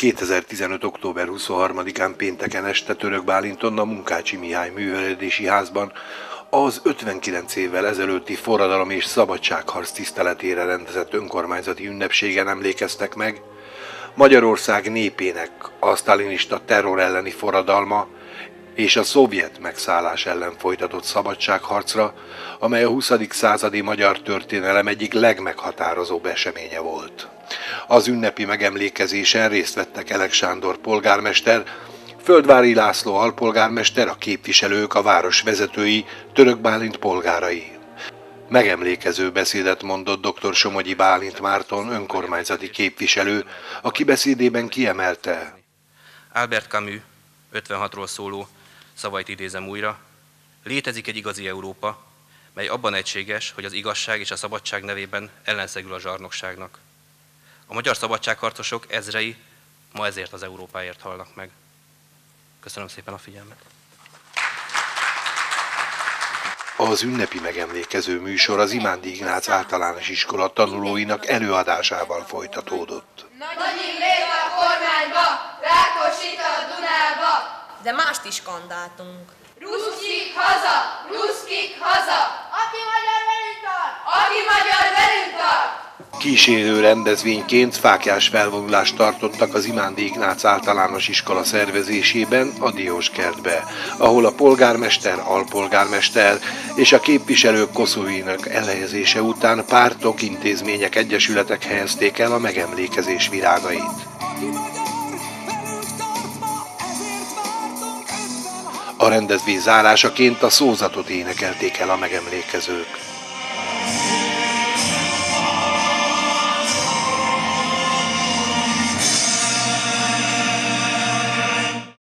2015. október 23-án pénteken este Török Bálinton a Munkácsi Mihály művelődési házban az 59 évvel ezelőtti forradalom és szabadságharc tiszteletére rendezett önkormányzati ünnepségen emlékeztek meg Magyarország népének a sztálinista terror elleni forradalma és a szovjet megszállás ellen folytatott szabadságharcra, amely a 20. századi magyar történelem egyik legmeghatározóbb eseménye volt. Az ünnepi megemlékezésen részt vettek Elek Sándor polgármester, Földvári László alpolgármester, a képviselők, a város vezetői, Török Bálint polgárai. Megemlékező beszédet mondott dr. Somogyi Bálint Márton, önkormányzati képviselő, aki beszédében kiemelte. Albert Camus 56-ról szóló szavait idézem újra. Létezik egy igazi Európa, mely abban egységes, hogy az igazság és a szabadság nevében ellenszegül a zsarnokságnak. A magyar szabadságharcosok ezrei ma ezért az Európáért halnak meg. Köszönöm szépen a figyelmet. Az ünnepi megemlékező műsor az Imándi Ignác általános iskola tanulóinak előadásával folytatódott. Nagy lép a kormányba, Rákosit a Dunába, de mást is skandáltunk. Kísérő rendezvényként fákjás felvonulást tartottak az Imándi Ignác általános iskola szervezésében a Diós kertbe, ahol a polgármester, alpolgármester és a képviselők koszóinak elhelyezése után pártok, intézmények, egyesületek helyezték el a megemlékezés virágait. A rendezvény zárásaként a szózatot énekelték el a megemlékezők.